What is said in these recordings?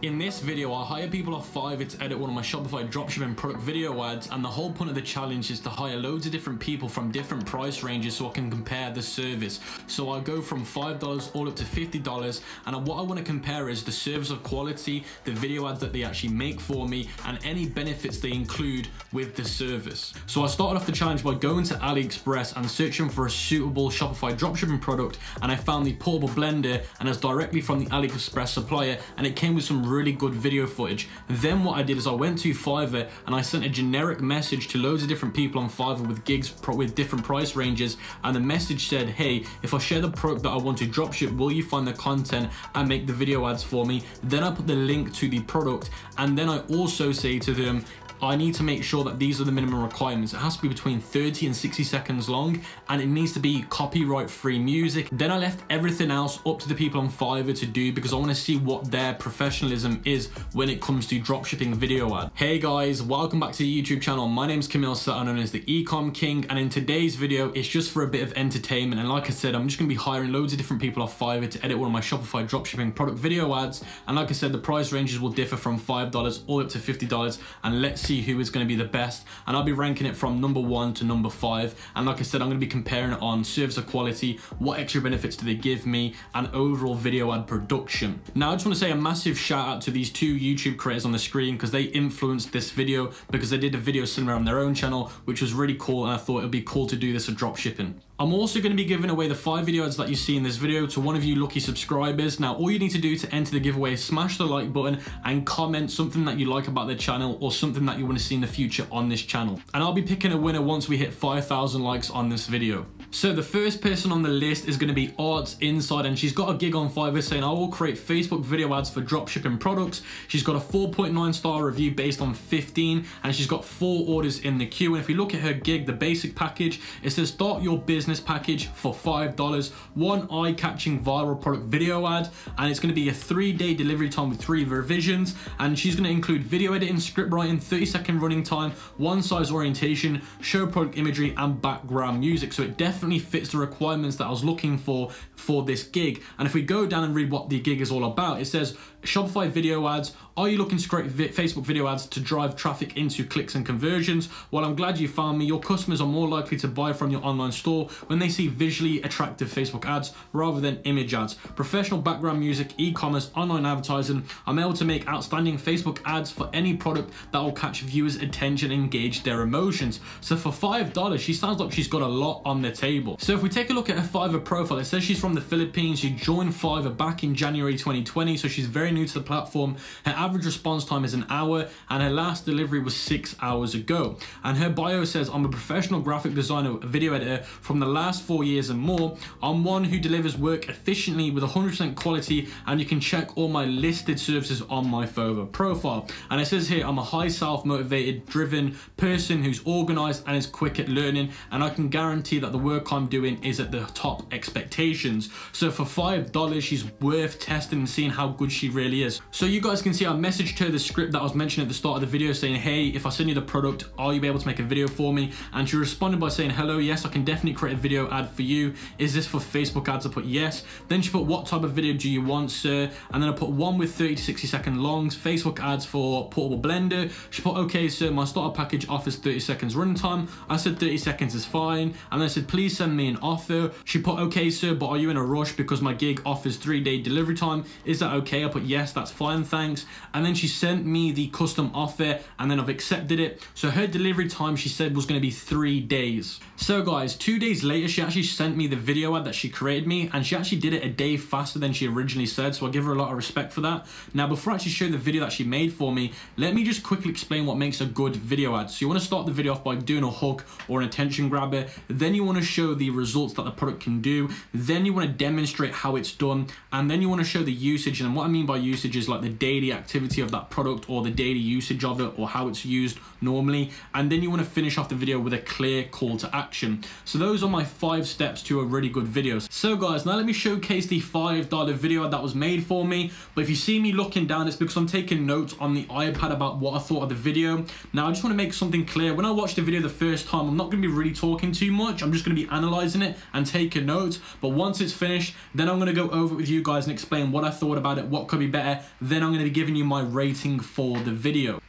In this video, I hire people off Fiverr to edit one of my Shopify dropshipping product video ads, and the whole point of the challenge is to hire loads of different people from different price ranges so I can compare the service. So I go from $5 all up to $50, and what I want to compare is the service of quality, the video ads that they actually make for me, and any benefits they include with the service. So I started off the challenge by going to AliExpress and searching for a suitable Shopify dropshipping product, and I found the portable blender, and it's directly from the AliExpress supplier, and it came with some really good video footage. Then what I did is I went to Fiverr and I sent a generic message to loads of different people on Fiverr with gigs with different price ranges and the message said, hey, if I share the product that I want to dropship, will you find the content and make the video ads for me? Then I put the link to the product and then I also say to them, I need to make sure that these are the minimum requirements. It has to be between 30 and 60 seconds long and it needs to be copyright free music. Then I left everything else up to the people on Fiverr to do because I want to see what their professionalism is when it comes to dropshipping video ad. Hey guys, welcome back to the YouTube channel. My name is Kamil Sattar, known as the Ecom King and in today's video it's just for a bit of entertainment and like I said I'm just going to be hiring loads of different people off Fiverr to edit one of my Shopify dropshipping product video ads and like I said the price ranges will differ from $5 all up to $50 and let's see who is going to be the best and I'll be ranking it from number one to number five. And like I said I'm going to be comparing it on service quality what extra benefits do they give me and overall video ad production. Now I just want to say a massive shout out to these two YouTube creators on the screen because they influenced this video because they did a video similar on their own channel which was really cool and I thought it would be cool to do this for drop shipping I'm also going to be giving away the five video ads that you see in this video to one of you lucky subscribers. Now, all you need to do to enter the giveaway is smash the like button and comment something that you like about the channel or something that you want to see in the future on this channel. And I'll be picking a winner once we hit 5,000 likes on this video. So the first person on the list is going to be Arts Inside and she's got a gig on Fiverr saying I will create Facebook video ads for dropshipping products. She's got a 4.9 star review based on 15 and she's got four orders in the queue. And if you look at her gig, the basic package, it says start your business business package for $5, one eye-catching viral product video ad, and it's gonna be a three-day delivery time with three revisions, and she's gonna include video editing, script writing, 30-second running time, one size orientation, show product imagery, and background music. So it definitely fits the requirements that I was looking for for this gig. And if we go down and read what the gig is all about, it says Shopify video ads. Are you looking to create Facebook video ads to drive traffic into clicks and conversions? Well, I'm glad you found me. Your customers are more likely to buy from your online store when they see visually attractive Facebook ads rather than image ads. Professional background music, e-commerce, online advertising. I'm able to make outstanding Facebook ads for any product that will catch viewers' attention and engage their emotions. So for $5, she sounds like she's got a lot on the table. So if we take a look at her Fiverr profile, it says she's from the Philippines. She joined Fiverr back in January 2020, so she's very new to the platform. Her average response time is an hour and her last delivery was six hours ago. And her bio says, I'm a professional graphic designer, video editor from the last four years and more. I'm one who delivers work efficiently with 100% quality and you can check all my listed services on my Fiverr profile. And it says here, I'm a high self-motivated, driven person who's organized and is quick at learning and I can guarantee that the work I'm doing is at the top expectations. So for $5, she's worth testing and seeing how good she really is. So you guys can see I messaged her the script that I was mentioning at the start of the video saying, hey, if I send you the product, are you able to make a video for me? And she responded by saying, hello, yes, I can definitely create a video ad for you. Is this for Facebook ads? I put yes. Then she put, what type of video do you want, sir? And then I put one with 30 to 60 second longs, Facebook ads for portable blender. She put, okay, sir, my starter package offers 30 seconds runtime. I said 30 seconds is fine. And then I said, please send me an offer. She put, okay, sir, but are you in a rush because my gig offers three day delivery time? Is that okay? I put yes, that's fine, thanks. And then she sent me the custom offer and then I've accepted it. So her delivery time, she said, was gonna be three days. So guys, two days later, she actually sent me the video ad that she created me and she actually did it a day faster than she originally said. So I give her a lot of respect for that. Now, before I actually show the video that she made for me, let me just quickly explain what makes a good video ad. So you wanna start the video off by doing a hook or an attention grabber. Then you wanna show the results that the product can do. Then you wanna demonstrate how it's done. And then you wanna show the usage. And what I mean by usage is like the daily activity of that product or the daily usage of it or how it's used normally. And then you want to finish off the video with a clear call to action. So those are my five steps to a really good video. So guys, now let me showcase the $5 video that was made for me. But if you see me looking down, it's because I'm taking notes on the iPad about what I thought of the video. Now I just want to make something clear. When I watch the video the first time, I'm not going to be really talking too much. I'm just going to be analyzing it and taking notes. But once it's finished, then I'm gonna go over it with you guys and explain what I thought about it, what could be better. Then I'm gonna be giving you my rating for the video.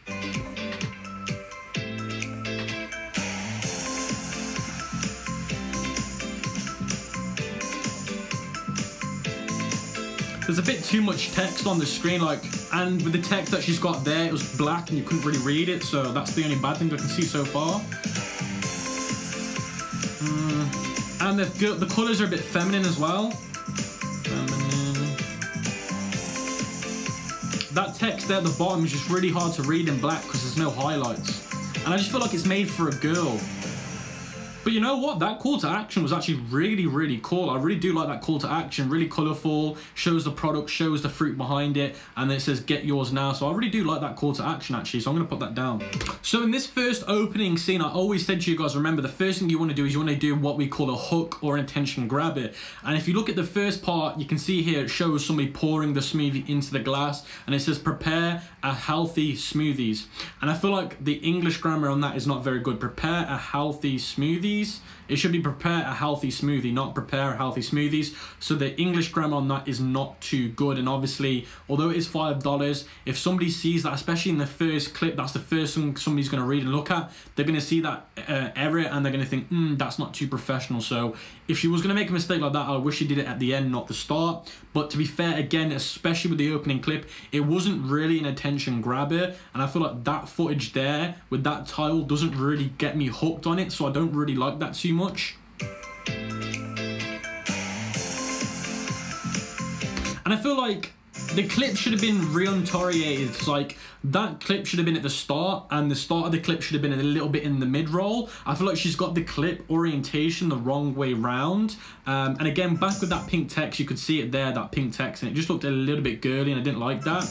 there's a bit too much text on the screen like and with the text that she's got there it was black and you couldn't really read it so that's the only bad thing I can see so far mm. and the, the colors are a bit feminine as well that text there at the bottom is just really hard to read in black because there's no highlights. And I just feel like it's made for a girl but you know what? That call to action was actually really, really cool. I really do like that call to action. Really colourful, shows the product, shows the fruit behind it, and then it says get yours now. So I really do like that call to action actually. So I'm going to put that down. So in this first opening scene, I always said to you guys, remember the first thing you want to do is you want to do what we call a hook or intention grabber. And if you look at the first part, you can see here it shows somebody pouring the smoothie into the glass and it says prepare a healthy smoothies. And I feel like the English grammar on that is not very good. Prepare a healthy smoothie smoothies. It should be prepare a healthy smoothie, not prepare healthy smoothies. So the English grammar on that is not too good. And obviously, although it is $5, if somebody sees that, especially in the first clip, that's the first thing somebody's going to read and look at, they're going to see that uh, error and they're going to think, hmm, that's not too professional. So if she was going to make a mistake like that, I wish she did it at the end, not the start. But to be fair, again, especially with the opening clip, it wasn't really an attention grabber. And I feel like that footage there with that title doesn't really get me hooked on it. So I don't really like that too much. And I feel like the clip should have been re-notoriated. Like that clip should have been at the start, and the start of the clip should have been a little bit in the mid roll. I feel like she's got the clip orientation the wrong way round. Um, and again, back with that pink text, you could see it there, that pink text, and it just looked a little bit girly, and I didn't like that.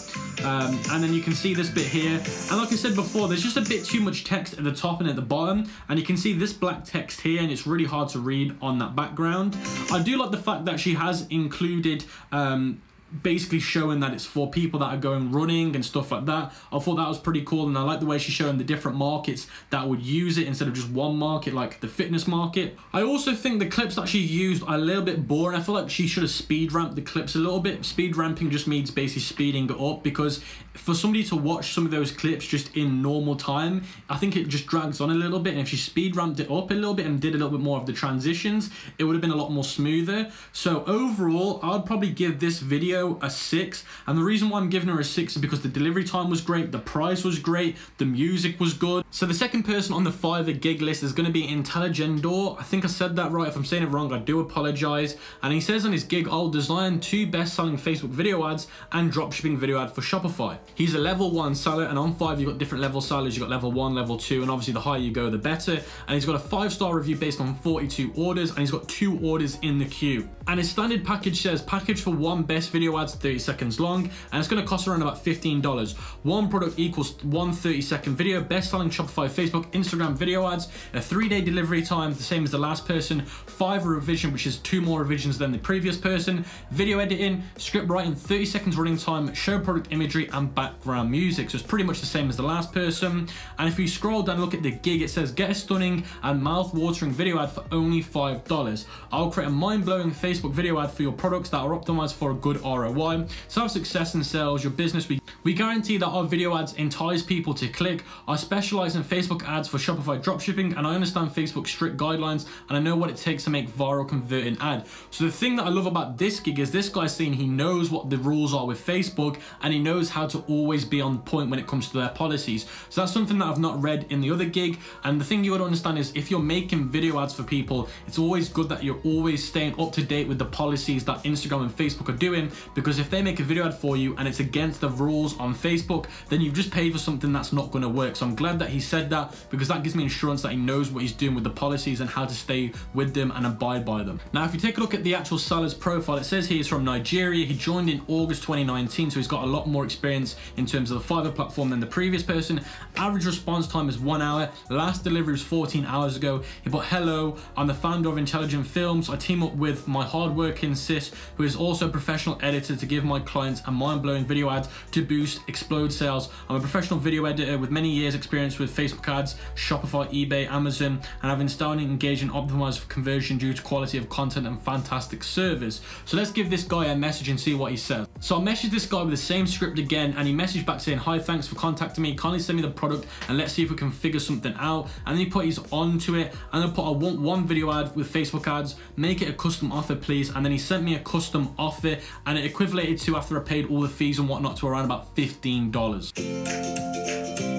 Um, and then you can see this bit here, and like I said before, there's just a bit too much text at the top and at the bottom, and you can see this black text here, and it's really hard to read on that background. I do like the fact that she has included um, basically showing that it's for people that are going running and stuff like that. I thought that was pretty cool and I like the way she's showing the different markets that would use it instead of just one market like the fitness market. I also think the clips that she used are a little bit boring. I feel like she should have speed ramped the clips a little bit. Speed ramping just means basically speeding it up because for somebody to watch some of those clips just in normal time, I think it just drags on a little bit and if she speed ramped it up a little bit and did a little bit more of the transitions, it would have been a lot more smoother. So overall, I'd probably give this video a 6 and the reason why I'm giving her a 6 is because the delivery time was great, the price was great, the music was good. So the second person on the Fiverr gig list is going to be Intelligentdoer. I think I said that right. If I'm saying it wrong, I do apologize. And he says on his gig, I'll design two best-selling Facebook video ads and dropshipping video ad for Shopify. He's a level 1 seller and on Fiverr, you've got different level sellers. You've got level 1, level 2 and obviously the higher you go the better. And he's got a 5-star review based on 42 orders and he's got two orders in the queue. And his standard package says package for one best video video ads 30 seconds long and it's going to cost around about $15. One product equals one 30 second video, best selling Shopify, Facebook, Instagram video ads, a three day delivery time, the same as the last person, five revision, which is two more revisions than the previous person, video editing, script writing, 30 seconds running time, show product imagery and background music. So it's pretty much the same as the last person. And if you scroll down and look at the gig, it says get a stunning and mouth watering video ad for only $5. I'll create a mind blowing Facebook video ad for your products that are optimized for a good ROI. So have success in sales, your business, we, we guarantee that our video ads entice people to click. I specialize in Facebook ads for Shopify dropshipping and I understand Facebook's strict guidelines and I know what it takes to make viral converting ad. So the thing that I love about this gig is this guy's saying he knows what the rules are with Facebook and he knows how to always be on point when it comes to their policies. So that's something that I've not read in the other gig. And the thing you would understand is if you're making video ads for people, it's always good that you're always staying up to date with the policies that Instagram and Facebook are doing because if they make a video ad for you and it's against the rules on Facebook, then you've just paid for something that's not going to work. So I'm glad that he said that because that gives me insurance that he knows what he's doing with the policies and how to stay with them and abide by them. Now, if you take a look at the actual seller's profile, it says he's from Nigeria. He joined in August 2019, so he's got a lot more experience in terms of the Fiverr platform than the previous person. Average response time is one hour. Last delivery was 14 hours ago. He put, hello, I'm the founder of Intelligent Films. I team up with my hardworking sis, who is also a professional editor to give my clients a mind-blowing video ad to boost explode sales. I'm a professional video editor with many years experience with Facebook ads, Shopify, eBay, Amazon, and I've installed and engaged and optimized for conversion due to quality of content and fantastic service. So let's give this guy a message and see what he says. So I messaged this guy with the same script again and he messaged back saying, hi, thanks for contacting me. Kindly send me the product and let's see if we can figure something out. And then he put his onto it and then put, I want one video ad with Facebook ads, make it a custom offer, please. And then he sent me a custom offer and it equivalated to after I paid all the fees and whatnot to around about $15.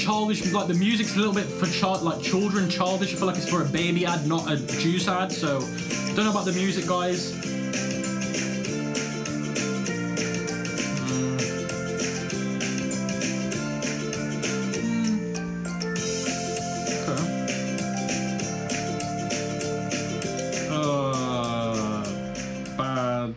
Childish, like the music's a little bit for child, like children, childish. I feel like it's for a baby ad, not a juice ad. So, don't know about the music, guys. Hmm. Uh,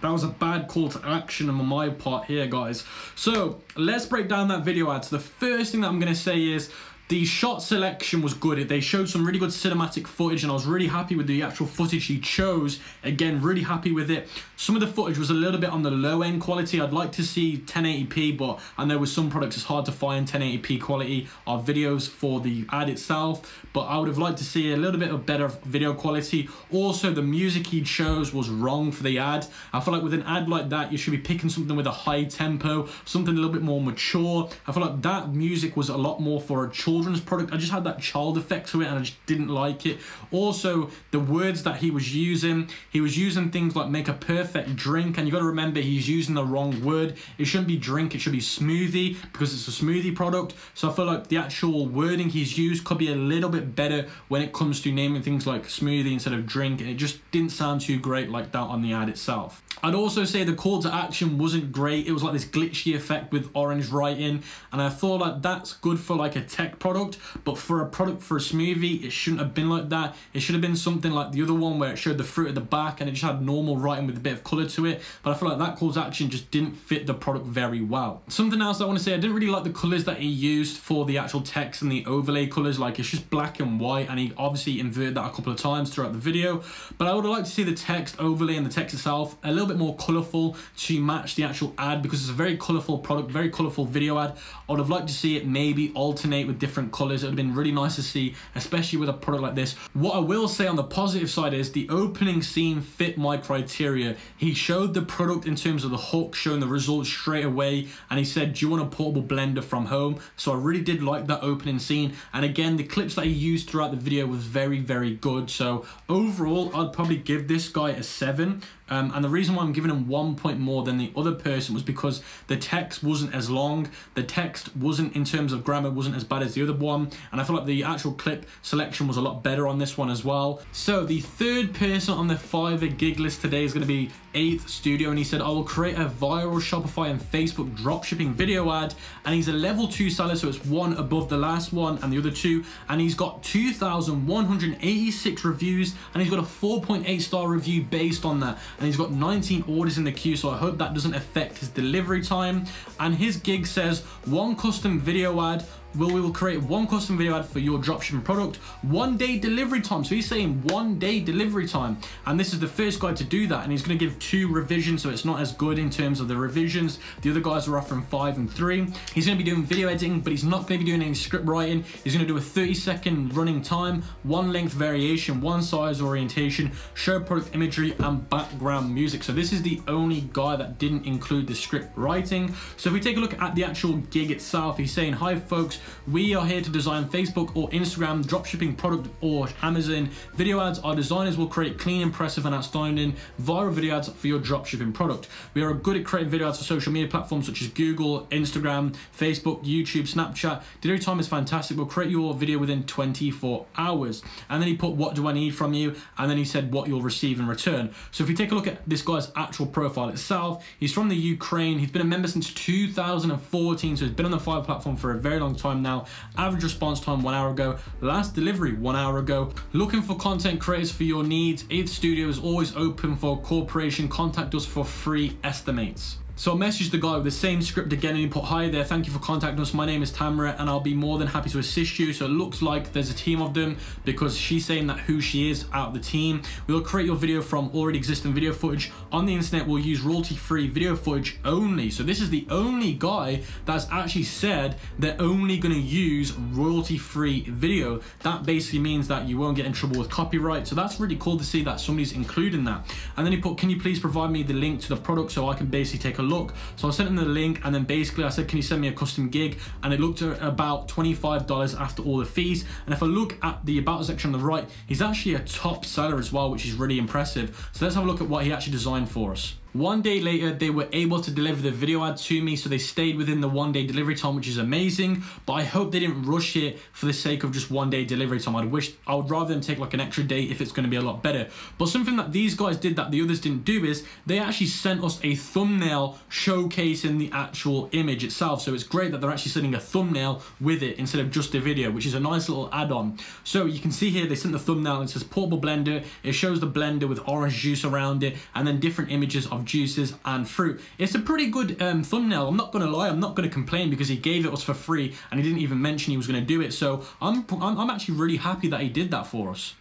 that was a bad call to action on my part here, guys. So let's break down that video ad. So the first thing that I'm to say is the shot selection was good. They showed some really good cinematic footage and I was really happy with the actual footage he chose. Again, really happy with it. Some of the footage was a little bit on the low end quality. I'd like to see 1080p, but I know with some products it's hard to find 1080p quality of videos for the ad itself, but I would have liked to see a little bit of better video quality. Also, the music he chose was wrong for the ad. I feel like with an ad like that, you should be picking something with a high tempo, something a little bit more mature. I feel like that music was a lot more for a children's children's product. I just had that child effect to it and I just didn't like it. Also, the words that he was using, he was using things like make a perfect drink and you got to remember he's using the wrong word. It shouldn't be drink, it should be smoothie because it's a smoothie product. So I feel like the actual wording he's used could be a little bit better when it comes to naming things like smoothie instead of drink and it just didn't sound too great like that on the ad itself. I'd also say the call to action wasn't great. It was like this glitchy effect with orange writing and I thought like that's good for like a tech product but for a product for a smoothie it shouldn't have been like that. It should have been something like the other one where it showed the fruit at the back and it just had normal writing with a bit of colour to it but I feel like that call to action just didn't fit the product very well. Something else I want to say, I didn't really like the colours that he used for the actual text and the overlay colours like it's just black and white and he obviously inverted that a couple of times throughout the video but I would have liked to see the text overlay and the text itself a little bit more colourful to match the actual ad because it's a very colourful product, very colourful video ad. I would have liked to see it maybe alternate with different colours. It would have been really nice to see, especially with a product like this. What I will say on the positive side is the opening scene fit my criteria. He showed the product in terms of the hook, showing the results straight away, and he said, do you want a portable blender from home? So I really did like that opening scene. And again, the clips that he used throughout the video was very, very good. So overall, I'd probably give this guy a seven. Um, and the reason why I'm giving him one point more than the other person was because the text wasn't as long. The text wasn't, in terms of grammar, wasn't as bad as the other one. And I feel like the actual clip selection was a lot better on this one as well. So the third person on the Fiverr gig list today is going to be 8th Studio. And he said, I will create a viral Shopify and Facebook dropshipping video ad. And he's a level 2 seller, so it's one above the last one and the other two. And he's got 2,186 reviews. And he's got a 4.8 star review based on that and he's got 19 orders in the queue so I hope that doesn't affect his delivery time and his gig says one custom video ad will we will create one custom video ad for your dropshipping product. One day delivery time. So he's saying one day delivery time. And this is the first guy to do that. And he's going to give two revisions so it's not as good in terms of the revisions. The other guys are offering five and three. He's going to be doing video editing but he's not going to be doing any script writing. He's going to do a 30 second running time one length variation one size orientation show product imagery and background music. So this is the only guy that didn't include the script writing. So if we take a look at the actual gig itself he's saying hi folks we are here to design Facebook or Instagram dropshipping product or Amazon video ads. Our designers will create clean, impressive, and outstanding viral video ads for your dropshipping product. We are good at creating video ads for social media platforms such as Google, Instagram, Facebook, YouTube, Snapchat. Delivery time is fantastic. We'll create your video within 24 hours. And then he put, what do I need from you? And then he said what you'll receive in return. So if we take a look at this guy's actual profile itself, he's from the Ukraine. He's been a member since 2014, so he's been on the Fiverr platform for a very long time time now. Average response time one hour ago. Last delivery one hour ago. Looking for content creators for your needs. 8th Studio is always open for corporation. Contact us for free estimates. So I messaged the guy with the same script again and he put, hi there, thank you for contacting us. My name is Tamara and I'll be more than happy to assist you. So it looks like there's a team of them because she's saying that who she is out of the team. We'll create your video from already existing video footage. On the internet, we'll use royalty-free video footage only. So this is the only guy that's actually said they're only gonna use royalty-free video. That basically means that you won't get in trouble with copyright. So that's really cool to see that somebody's including that. And then he put, can you please provide me the link to the product so I can basically take a look. So I sent him the link and then basically I said, can you send me a custom gig? And it looked at about $25 after all the fees. And if I look at the about section on the right, he's actually a top seller as well, which is really impressive. So let's have a look at what he actually designed for us. One day later, they were able to deliver the video ad to me, so they stayed within the one day delivery time, which is amazing. But I hope they didn't rush it for the sake of just one day delivery time. I'd wish I would rather them take like an extra day if it's going to be a lot better. But something that these guys did that the others didn't do is they actually sent us a thumbnail showcasing the actual image itself. So it's great that they're actually sending a thumbnail with it instead of just a video, which is a nice little add-on. So you can see here they sent the thumbnail and it says portable blender. It shows the blender with orange juice around it and then different images of juices and fruit. It's a pretty good um, thumbnail. I'm not going to lie. I'm not going to complain because he gave it us for free and he didn't even mention he was going to do it. So I'm, I'm, I'm actually really happy that he did that for us.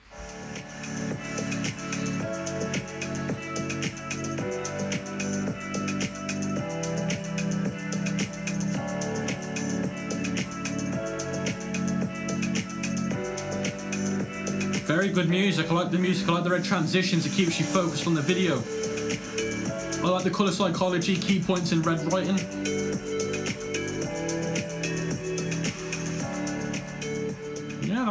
Very good music. I like the music. I like the red transitions. It keeps you focused on the video. I like the colour psychology, key points in red writing.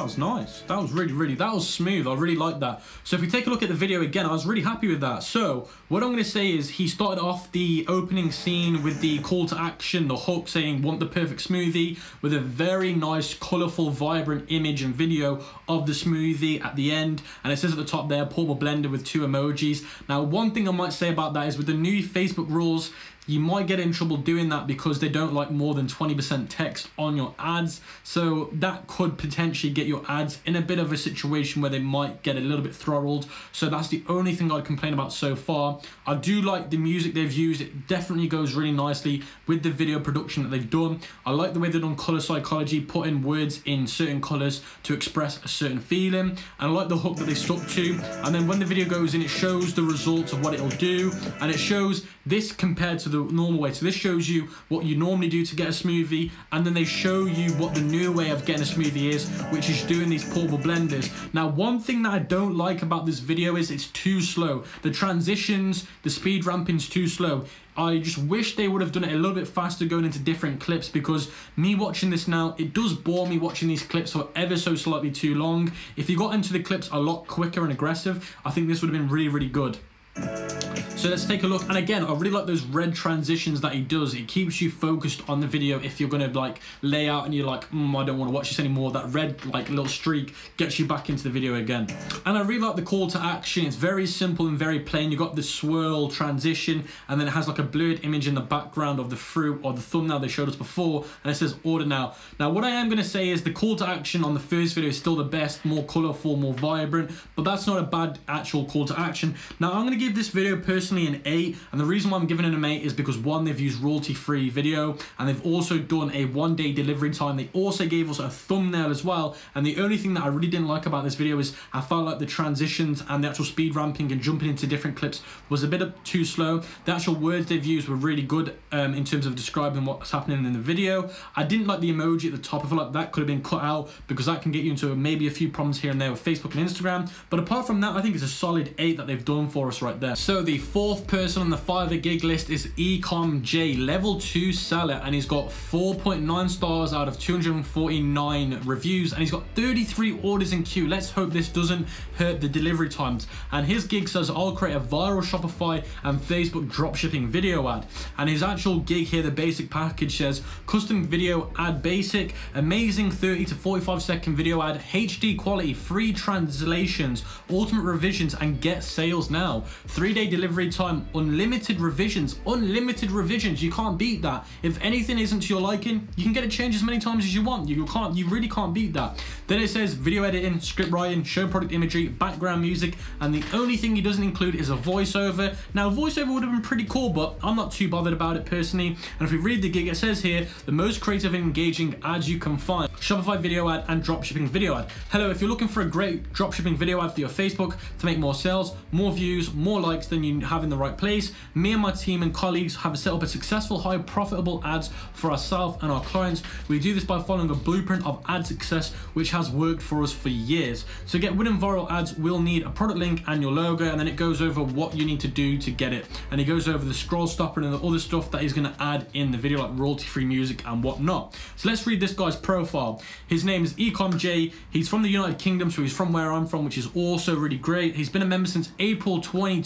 Was nice. That was really, really, that was smooth. I really like that. So if we take a look at the video again, I was really happy with that. So what I'm going to say is he started off the opening scene with the call to action, the hook saying, want the perfect smoothie, with a very nice, colourful, vibrant image and video of the smoothie at the end. And it says at the top there, portable blender with two emojis. Now, one thing I might say about that is with the new Facebook rules, you might get in trouble doing that because they don't like more than 20% text on your ads. So that could potentially get your ads in a bit of a situation where they might get a little bit throttled. So that's the only thing I'd complain about so far. I do like the music they've used. It definitely goes really nicely with the video production that they've done. I like the way they've done color psychology, putting words in certain colors to express a certain feeling. And I like the hook that they stuck to. And then when the video goes in, it shows the results of what it'll do. And it shows this compared to the normal way. So this shows you what you normally do to get a smoothie, and then they show you what the new way of getting a smoothie is, which is doing these portable blenders. Now, one thing that I don't like about this video is it's too slow. The transitions, the speed ramping's too slow. I just wish they would have done it a little bit faster going into different clips because me watching this now, it does bore me watching these clips for ever so slightly too long. If you got into the clips a lot quicker and aggressive, I think this would have been really, really good. So let's take a look. And again, I really like those red transitions that he does. It keeps you focused on the video if you're gonna like lay out and you're like, mm, I don't wanna watch this anymore. That red like little streak gets you back into the video again. And I really like the call to action. It's very simple and very plain. You got the swirl transition and then it has like a blurred image in the background of the fruit or the thumbnail they showed us before. And it says order now. Now what I am gonna say is the call to action on the first video is still the best, more colorful, more vibrant, but that's not a bad actual call to action. Now I'm gonna give this video personally an 8 and the reason why I'm giving it an 8 is because one they've used royalty free video and they've also done a one day delivery time. They also gave us a thumbnail as well and the only thing that I really didn't like about this video is I felt like the transitions and the actual speed ramping and jumping into different clips was a bit of too slow. The actual words they've used were really good um, in terms of describing what's happening in the video. I didn't like the emoji at the top. I feel like that could have been cut out because that can get you into maybe a few problems here and there with Facebook and Instagram. But apart from that I think it's a solid 8 that they've done for us right there so the fourth person on the Fiverr gig list is Ecom J, level 2 seller, and he's got 4.9 stars out of 249 reviews, and he's got 33 orders in queue. Let's hope this doesn't hurt the delivery times. And his gig says, I'll create a viral Shopify and Facebook dropshipping video ad. And his actual gig here, the basic package says, custom video ad basic, amazing 30 to 45 second video ad, HD quality, free translations, ultimate revisions, and get sales now. Three day delivery time, unlimited revisions, unlimited revisions. You can't beat that. If anything isn't to your liking, you can get it changed as many times as you want. You can't, you really can't beat that. Then it says video editing, script writing, show product imagery, background music, and the only thing he doesn't include is a voiceover. Now, voiceover would have been pretty cool, but I'm not too bothered about it personally. And if we read the gig, it says here, the most creative and engaging ads you can find. Shopify video ad and dropshipping video ad. Hello, if you're looking for a great dropshipping video ad for your Facebook to make more sales, more views, more likes than you have in the right place, me and my team and colleagues have set up a successful, high profitable ads for ourselves and our clients. We do this by following a blueprint of ad success, which has worked for us for years. So get winning viral ads, we'll need a product link and your logo, and then it goes over what you need to do to get it. And it goes over the scroll stopper and the other stuff that he's gonna add in the video, like royalty-free music and whatnot. So let's read this guy's profile. His name is Ecom J. He's from the United Kingdom, so he's from where I'm from, which is also really great. He's been a member since April 2020.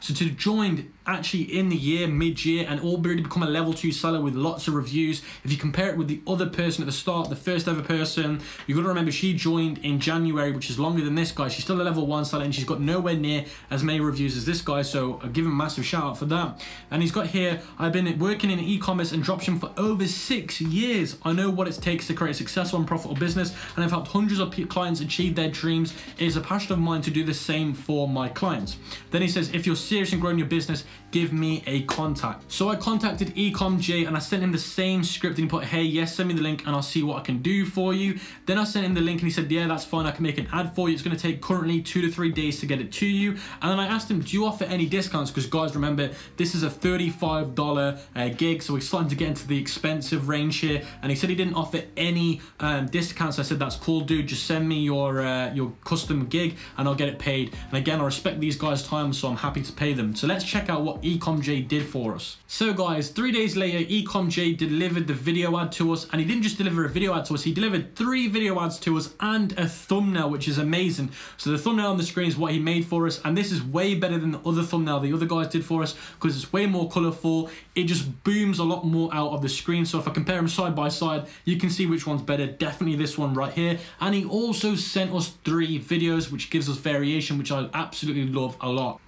So to join actually in the year, mid-year, and already become a level two seller with lots of reviews. If you compare it with the other person at the start, the first ever person, you've got to remember she joined in January, which is longer than this guy. She's still a level one seller, and she's got nowhere near as many reviews as this guy. So I give him a massive shout out for that. And he's got here, I've been working in e-commerce and dropshipping for over six years. I know what it takes to create a successful and profitable business, and I've helped hundreds of clients achieve their dreams. It is a passion of mine to do the same for my clients. Then he says, if you're serious in growing your business, give me a contact. So I contacted EcomJ and I sent him the same script and he put, hey, yes, send me the link and I'll see what I can do for you. Then I sent him the link and he said, yeah, that's fine. I can make an ad for you. It's going to take currently two to three days to get it to you. And then I asked him, do you offer any discounts? Because guys, remember, this is a $35 uh, gig. So we're starting to get into the expensive range here. And he said he didn't offer any um, discounts. I said, that's cool, dude. Just send me your, uh, your custom gig and I'll get it paid. And again, I respect these guys' time, so I'm happy to pay them. So let's check out what EcomJ did for us. So guys, three days later, EcomJ delivered the video ad to us and he didn't just deliver a video ad to us, he delivered three video ads to us and a thumbnail, which is amazing. So the thumbnail on the screen is what he made for us and this is way better than the other thumbnail the other guys did for us because it's way more colorful. It just booms a lot more out of the screen. So if I compare them side by side, you can see which one's better. Definitely this one right here. And he also sent us three videos, which gives us variation, which I absolutely love a lot.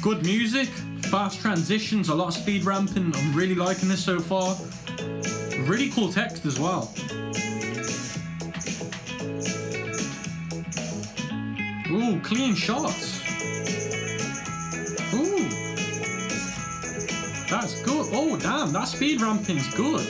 Good music, fast transitions, a lot of speed ramping. I'm really liking this so far. Really cool text as well. Ooh, clean shots. Ooh. That's good. Oh, damn, that speed ramping's good.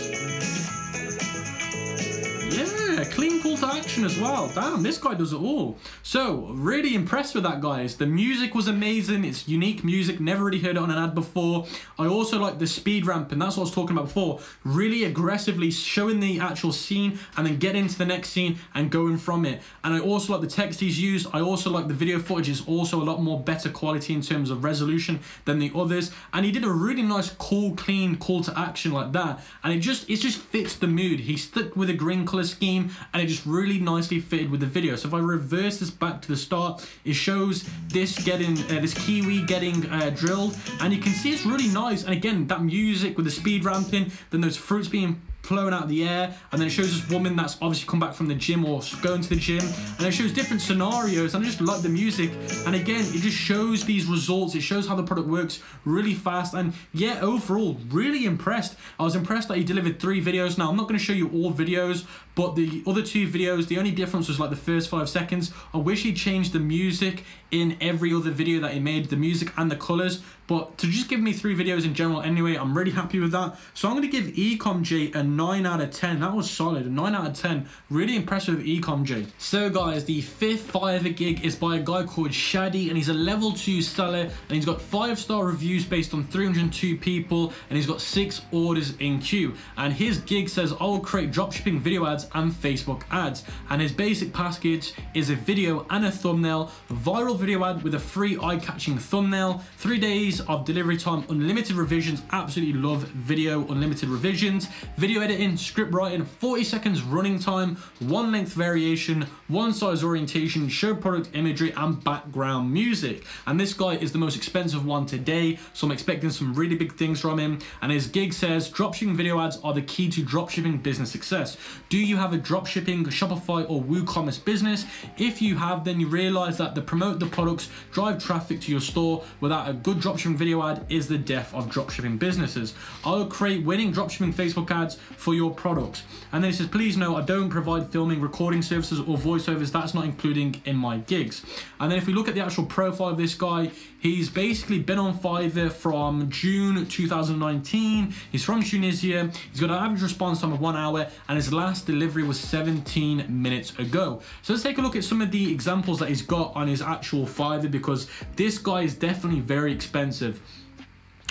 Yeah, clean call to action as well. Damn, this guy does it all. So, really impressed with that, guys. The music was amazing. It's unique music. Never really heard it on an ad before. I also like the speed ramp, and that's what I was talking about before. Really aggressively showing the actual scene and then get into the next scene and going from it. And I also like the text he's used. I also like the video footage is also a lot more better quality in terms of resolution than the others. And he did a really nice, cool, clean call to action like that. And it just, it just fits the mood. He stuck with a green color scheme and it just really nicely fitted with the video. So if I reverse this back to the start, it shows this getting, uh, this kiwi getting uh, drilled and you can see it's really nice. And again, that music with the speed ramping, then those fruits being flown out of the air and then it shows this woman that's obviously come back from the gym or going to the gym and it shows different scenarios and I just love the music and again it just shows these results it shows how the product works really fast and yeah overall really impressed. I was impressed that he delivered three videos. Now I'm not going to show you all videos but the other two videos the only difference was like the first five seconds. I wish he changed the music in every other video that he made the music and the colors but to just give me three videos in general anyway I'm really happy with that so I'm going to give EcomJ a 9 out of 10. That was solid. A 9 out of 10. Really impressive EcomJ. So guys, the fifth Fiverr gig is by a guy called Shadi and he's a level 2 seller and he's got 5 star reviews based on 302 people and he's got 6 orders in queue. And his gig says I will create dropshipping video ads and Facebook ads. And his basic package is a video and a thumbnail, viral video ad with a free eye-catching thumbnail, 3 days of delivery time, unlimited revisions. Absolutely love video unlimited revisions. Video editing, script writing, 40 seconds running time, one length variation, one size orientation, show product imagery, and background music. And this guy is the most expensive one today, so I'm expecting some really big things from him. And his gig says dropshipping video ads are the key to dropshipping business success. Do you have a dropshipping, Shopify, or WooCommerce business? If you have, then you realize that the promote the products, drive traffic to your store without a good dropshipping video ad is the death of dropshipping businesses. I'll create winning dropshipping Facebook ads for your products. And then it says, please know I don't provide filming, recording services, or voiceovers. That's not including in my gigs. And then if we look at the actual profile of this guy, he's basically been on Fiverr from June 2019. He's from Tunisia. He's got an average response time of one hour, and his last delivery was 17 minutes ago. So let's take a look at some of the examples that he's got on his actual Fiverr because this guy is definitely very expensive.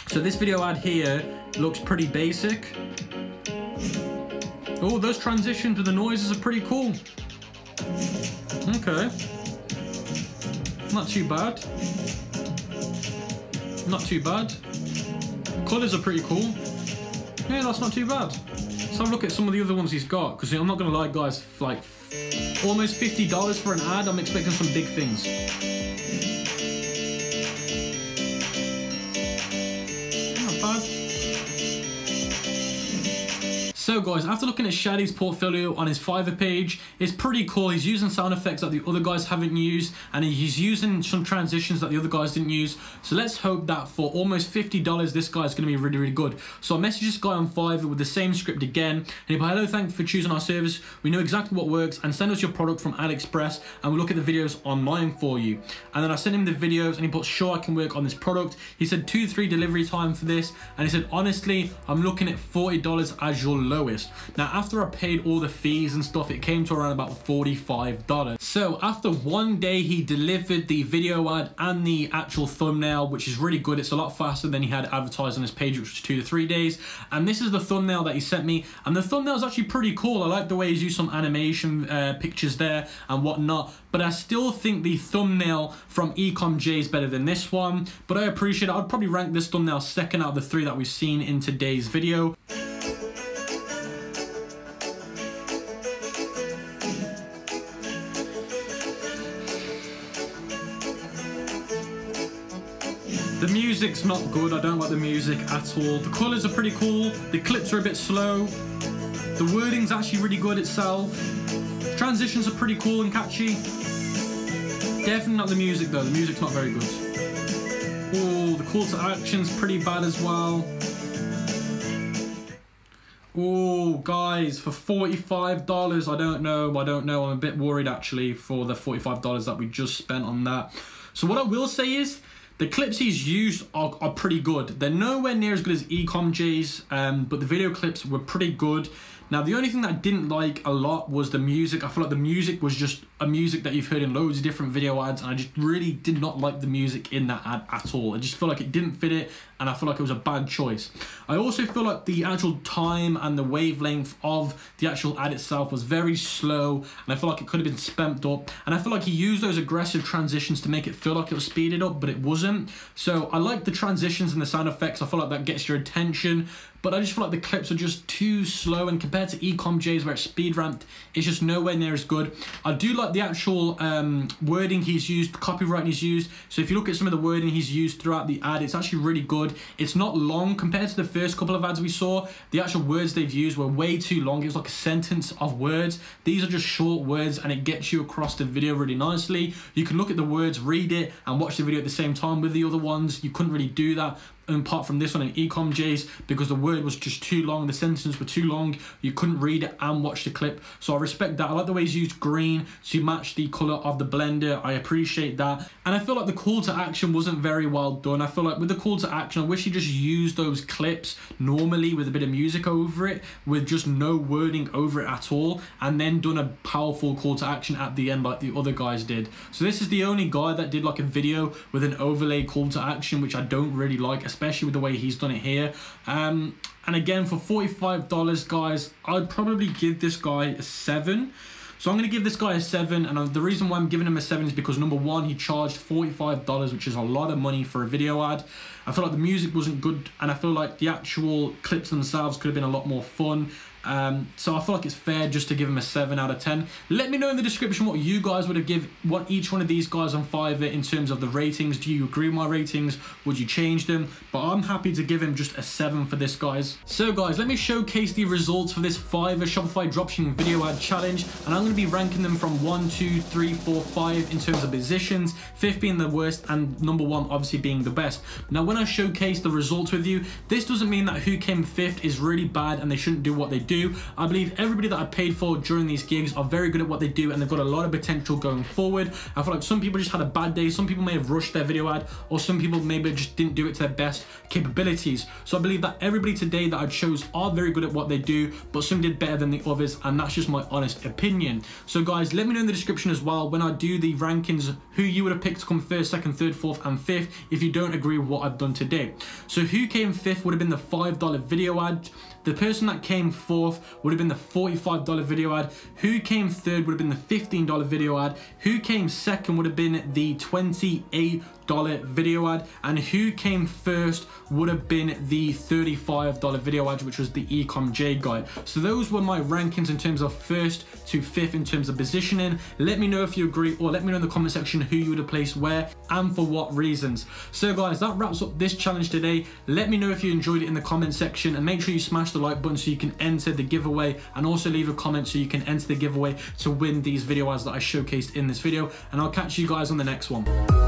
So this video ad here looks pretty basic. Oh, those transitions with the noises are pretty cool. Okay. Not too bad. Not too bad. Colours are pretty cool. Yeah, that's not too bad. Let's have a look at some of the other ones he's got, because I'm not going to lie, guys, like almost $50 for an ad, I'm expecting some big things. So guys, after looking at Shadi's portfolio on his Fiverr page, it's pretty cool. He's using sound effects that the other guys haven't used, and he's using some transitions that the other guys didn't use. So let's hope that for almost $50, this guy's gonna be really, really good. So I messaged this guy on Fiverr with the same script again, and he hello, thank you for choosing our service. We know exactly what works, and send us your product from AliExpress, and we'll look at the videos online for you. And then I sent him the videos, and he put, sure, I can work on this product. He said two, three delivery time for this, and he said, honestly, I'm looking at $40 as your low lowest. Now, after I paid all the fees and stuff, it came to around about $45. So after one day, he delivered the video ad and the actual thumbnail, which is really good. It's a lot faster than he had advertised on his page, which was two to three days. And this is the thumbnail that he sent me. And the thumbnail is actually pretty cool. I like the way he's used some animation uh, pictures there and whatnot. But I still think the thumbnail from Ecom J is better than this one. But I appreciate it. I'd probably rank this thumbnail second out of the three that we've seen in today's video. Music's not good, I don't like the music at all. The colours are pretty cool, the clips are a bit slow. The wording's actually really good itself. Transitions are pretty cool and catchy. Definitely not the music though, the music's not very good. Oh, the call to action's pretty bad as well. Oh, guys, for $45, I don't know, I don't know. I'm a bit worried actually for the $45 that we just spent on that. So what I will say is, the clips he's used are, are pretty good. They're nowhere near as good as Ecom J's, um, but the video clips were pretty good. Now, the only thing that I didn't like a lot was the music. I feel like the music was just a music that you've heard in loads of different video ads, and I just really did not like the music in that ad at all. I just feel like it didn't fit it, and I feel like it was a bad choice. I also feel like the actual time and the wavelength of the actual ad itself was very slow, and I feel like it could have been spent up, and I feel like he used those aggressive transitions to make it feel like it was speeded up, but it wasn't. So I like the transitions and the sound effects. I feel like that gets your attention, but I just feel like the clips are just too slow and compared to Ecom J's where it's speed ramped, it's just nowhere near as good. I do like the actual um, wording he's used, copyright he's used. So if you look at some of the wording he's used throughout the ad, it's actually really good. It's not long compared to the first couple of ads we saw. The actual words they've used were way too long. It was like a sentence of words. These are just short words and it gets you across the video really nicely. You can look at the words, read it and watch the video at the same time with the other ones. You couldn't really do that apart from this one in Ecom J's because the word was just too long, the sentences were too long, you couldn't read it and watch the clip. So I respect that. I like the way he's used green to match the colour of the blender. I appreciate that. And I feel like the call to action wasn't very well done. I feel like with the call to action, I wish he just used those clips normally with a bit of music over it, with just no wording over it at all, and then done a powerful call to action at the end like the other guys did. So this is the only guy that did like a video with an overlay call to action, which I don't really like, especially with the way he's done it here. Um, and again, for $45, guys, I'd probably give this guy a 7. So I'm going to give this guy a 7, and the reason why I'm giving him a 7 is because number one, he charged $45, which is a lot of money for a video ad. I feel like the music wasn't good, and I feel like the actual clips themselves could have been a lot more fun. Um, so I feel like it's fair just to give him a 7 out of 10. Let me know in the description what you guys would have give what each one of these guys on Fiverr in terms of the ratings. Do you agree with my ratings? Would you change them? But I'm happy to give him just a 7 for this, guys. So, guys, let me showcase the results for this Fiverr Shopify dropshipping video ad challenge. And I'm going to be ranking them from 1, 2, 3, 4, 5 in terms of positions, 5th being the worst, and number 1 obviously being the best. Now, when I showcase the results with you, this doesn't mean that who came 5th is really bad and they shouldn't do what they do. I believe everybody that I paid for during these gigs are very good at what they do and they've got a lot of potential going forward. I feel like some people just had a bad day. Some people may have rushed their video ad or some people maybe just didn't do it to their best capabilities. So I believe that everybody today that I chose are very good at what they do, but some did better than the others and that's just my honest opinion. So guys, let me know in the description as well when I do the rankings who you would have picked to come first, second, third, fourth and fifth if you don't agree with what I've done today. So who came fifth would have been the $5 video ad. The person that came fourth would have been the $45 video ad. Who came third would have been the $15 video ad. Who came second would have been the 28 dollars video ad. And who came first would have been the $35 video ad which was the Ecom J guide so those were my rankings in terms of first to fifth in terms of positioning. Let me know if you agree or let me know in the comment section who you would have placed where and for what reasons. So guys that wraps up this challenge today. Let me know if you enjoyed it in the comment section and make sure you smash the like button so you can enter the giveaway and also leave a comment so you can enter the giveaway to win these video ads that I showcased in this video and I'll catch you guys on the next one